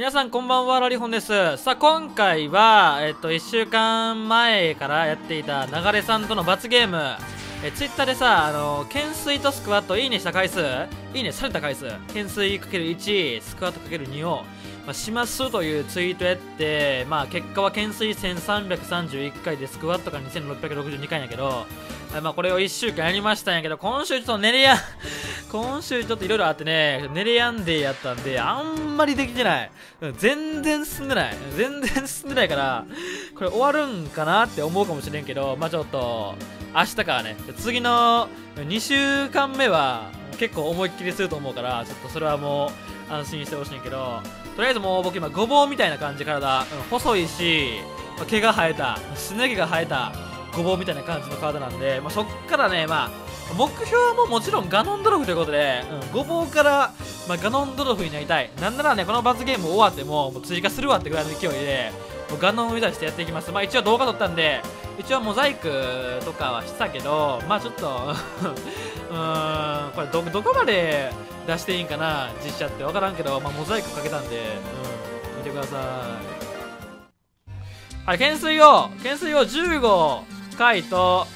皆さんこんばんはラリホンです。さあ今回はえっと1週間前からやっていた流れさんとの罰ゲーム。えツイッターでさあの懸垂とスクワットいいねした回数いいねされた回数懸垂 ×1 スクワット ×2 を、まあ、しますというツイートやってまあ結果は懸垂1331回でスクワットが2662回やけどまあこれを1週間やりましたんやけど今週ちょっと寝れや今週ちょっといろいろあってね、寝れやんでやったんで、あんまりできてない。全然進んでない。全然進んでないから、これ終わるんかなって思うかもしれんけど、まあちょっと、明日からね、次の2週間目は結構思いっきりすると思うから、ちょっとそれはもう安心してほしいんやけど、とりあえずもう僕今ごぼうみたいな感じ体、細いし、毛が生えた、すね毛が生えた、ごぼうみたいな感じの体なんで、まあ、そっからね、まあ、目標ももちろんガノンドロフということで、うん、ごぼうから、まあ、ガノンドロフになりたい。なんならね、この罰ゲーム終わっても、もう追加するわってぐらいの勢いで、もうガノンを目指してやっていきます。まあ一応動画撮ったんで、一応モザイクとかはしたけど、まあちょっと うーん、これど、どこまで出していいんかな、実写ってわからんけど、まあモザイクかけたんで、うん、見てください。はい、懸垂を、懸垂を15回と、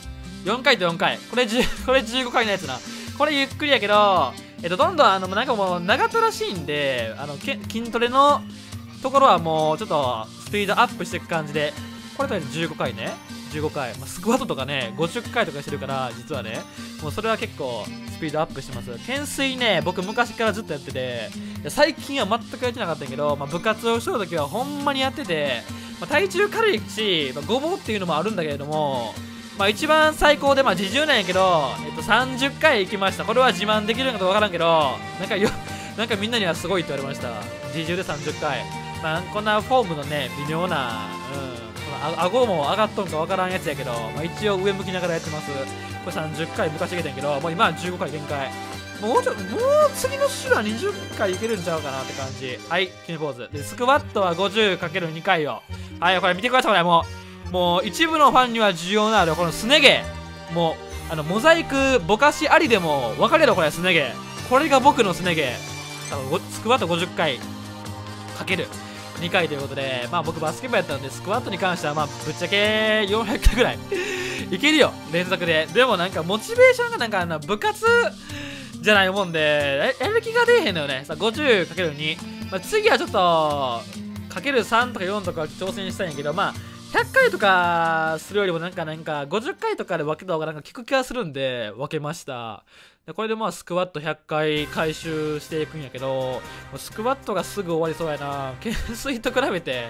4回と4回。これ10、これ15回のやつな。これゆっくりやけど、えっと、どんどん、あの、なんかもう、長田らしいんで、あの、筋トレのところはもう、ちょっと、スピードアップしていく感じで、これとりあえず15回ね。15回。まあ、スクワットとかね、50回とかしてるから、実はね、もうそれは結構、スピードアップしてます。懸垂ね、僕昔からずっとやってて、最近は全くやってなかったけど、まあ、部活をしとる時はほんまにやってて、まあ、体重軽いし、まあ、ごぼうっていうのもあるんだけれども、まあ、一番最高で、まあ、自重なんやけど、えっと、30回行きました。これは自慢できるのかわからんけど、なんかよ、なんかみんなにはすごいって言われました。自重で30回。まあ、こんなフォームのね、微妙な、うん、この顎も上がっとんかわからんやつやけど、まあ、一応上向きながらやってます。これ30回昔いけたんやけど、もう今は15回限界。もうちょっと、もう次の週は20回いけるんちゃうかなって感じ。はい、決めポーズ。で、スクワットは 50×2 回を。はい、これ見てください、これもう。もう一部のファンには重要なあるこのすね毛もうあのモザイクぼかしありでも分かれろこれすね毛これが僕のすね毛スクワット50回かける。2回ということでまあ僕バスケ部やったんでスクワットに関してはまあぶっちゃけ400回ぐらい。いけるよ。連続で。でもなんかモチベーションがなんかあの部活じゃないもんでやる気が出えへんのよね。さ 50×2、まあ、次はちょっとかける3とか4とか挑戦したいんやけどまあ100回とかするよりもなんかなんか50回とかで分けた方がなんか効く気がするんで分けました。でこれでまあスクワット100回回収していくんやけどスクワットがすぐ終わりそうやな懸垂と比べて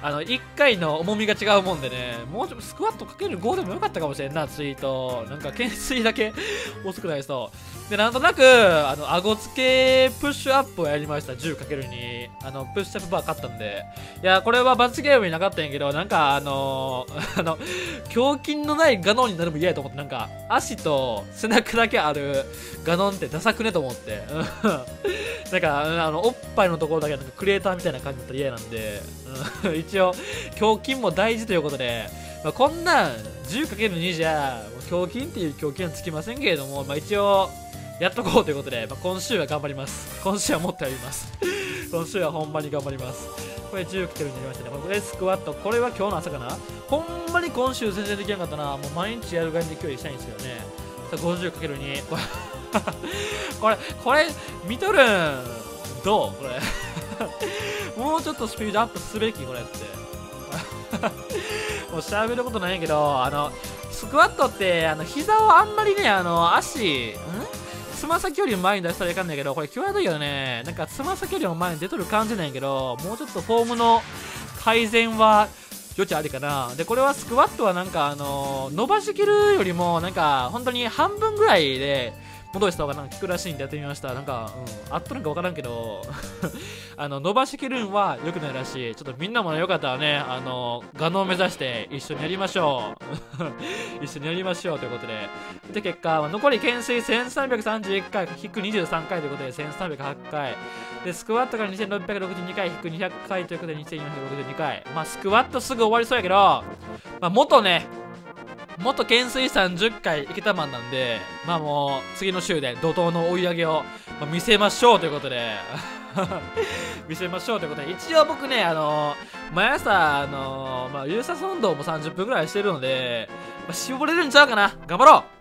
あの1回の重みが違うもんでねもうちょっとスクワットかける5でもよかったかもしれんなツイートなんか懸垂だけ 遅くなりそうで、なんとなく、あの、顎付けプッシュアップをやりました。10×2。あの、プッシュアップバー勝ったんで。いや、これは罰ゲームになかったんやけど、なんか、あのー、あの、胸筋のないガノンになるも嫌やと思って、なんか、足と背中だけあるガノンってダサくねと思って。なんか、あの、おっぱいのところだけなんかクリエイターみたいな感じだったら嫌なんで、一応、胸筋も大事ということで、まあ、こんなん 10×2 じゃ、胸筋っていう胸筋はつきませんけれども、まあ、一応、やっとこうということで、まあ、今週は頑張ります。今週はもっとやります。今週はほんまに頑張ります。これ10来てるになりましたね。これスクワット。これは今日の朝かなほんまに今週全然できなかったな。もう毎日やる感じで今日したいんですよね。50×2。こ れこれ、これ、見とるん？どう？これ もうちょっとスピードアップすべきこれって。もう喋ることないけど、あの、スクワットって、あの、膝をあんまりね、あの、足、ん？つま先より前に出したらいかんないけど、これ際どいよね。なんかつま先よりも前に出とる感じなんやけど、もうちょっとフォームの改善は余地ありかな。で、これはスクワットはなんかあの伸ばしきるよりも、なんか本当に半分ぐらいで、戻した方がなんか効くらしいんでやってみました。なんか、うん、あっとなんかわからんけどあの、伸ばしきるんは良くないらしい。ちょっとみんなもねよかったらね、あの、ガノを目指して一緒にやりましょう。一緒にやりましょうということで。で、結果、残り懸垂1331回、引く23回ということで1308回。で、スクワットから2662回、引く200回ということで2462回。まあ、スクワットすぐ終わりそうやけど、まあ、元ね、元懸垂30回いけたマンなんで、まあもう次の週で怒涛の追い上げを、ま見せましょうということで見せましょうということで一応僕ねあの毎朝あのまあ有酸素運動も30分ぐらいしてるので、まあ、絞れるんちゃうかな。頑張ろう。